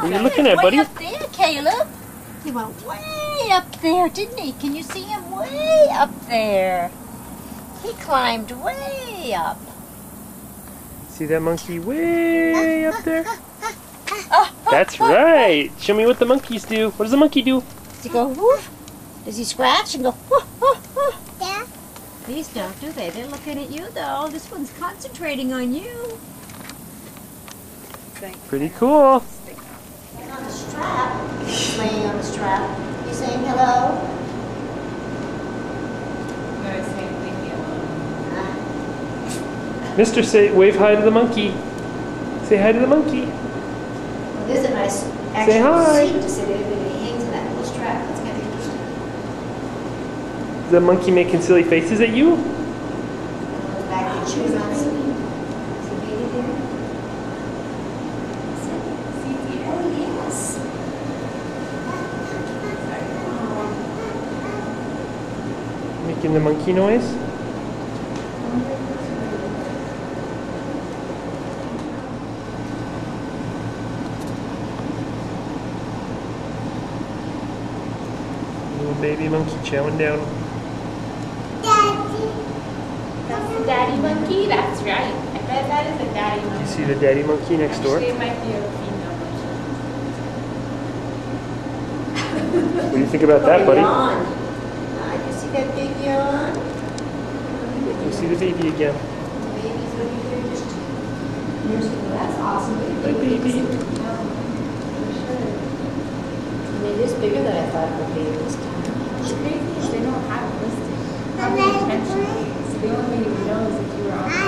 What are you looking at, buddy? way up there, Caleb. He went way up there, didn't he? Can you see him way up there? He climbed way up. See that monkey way up there? That's right. Show me what the monkeys do. What does the monkey do? Does he go woof? Does he scratch and go woof, woof, woof? Yeah. These don't, do they? They're looking at you, though. This one's concentrating on you. Pretty cool. On strap. He's laying on the strap. He's saying hello. No, it's saying leave me alone. Ah. Mister, say wave hi to the monkey. Say hi to the monkey. Well, there's a nice Say hi. seat to sit in, and he hangs in that little strap. That's kind of interesting. Is the monkey making silly faces at you? Goes back to chews on some. Is the baby there? Is it? Oh, yes. Making the monkey noise? Little baby monkey chowing down. That's the daddy monkey? That's right. I bet that is a daddy Do you monkey. see the daddy monkey next door? It might be a female version. What do you think about that, buddy? Yawn. Ah, you see that big yawn? You see the baby again. The baby's over here just nursing. That's awesome. Hi, baby. And it is bigger than I thought it would be this time. What's crazy they don't have it listed. Probably intentionally. So the only way you would know is if you were on